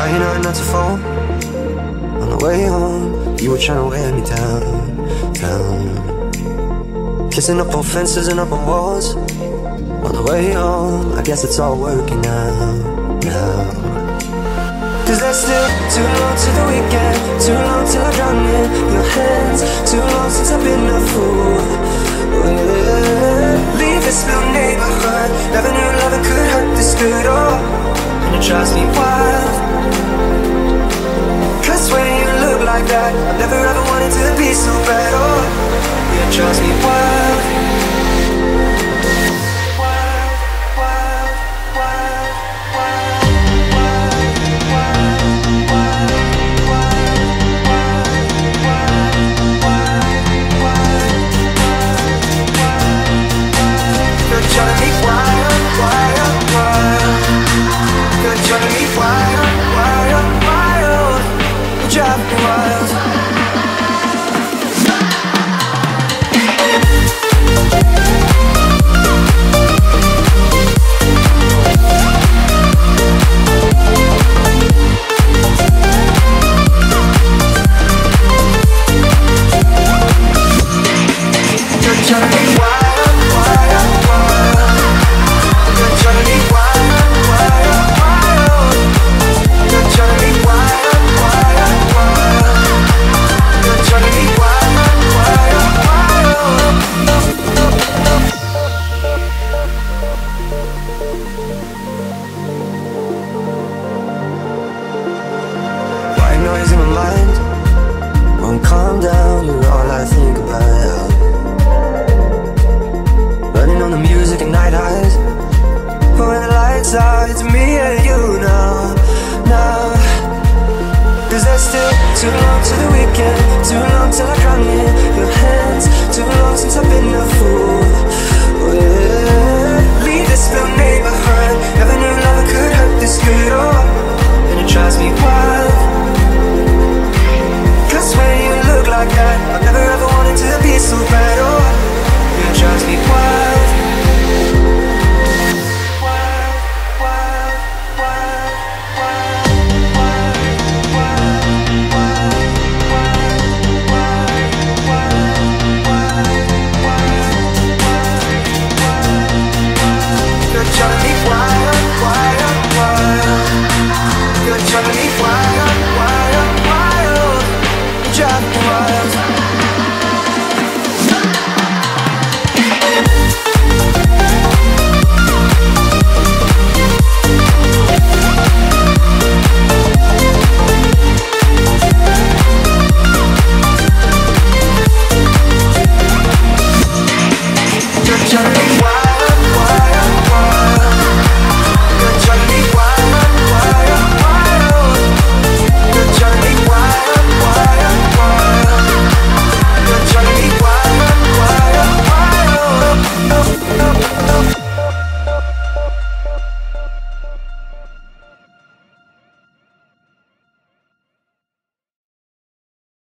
Trying hard not to fall. On the way home, you were trying to wear me down, down. Kissing up on fences and up on walls. On the way home, I guess it's all working out now. Cause there's still too long to the weekend Too long till I drown in your hands Too long since I've been a fool Leave this little never ever wanted to be so bad Oh, it drives me wild Too long to the weekend, too long I come in underneath.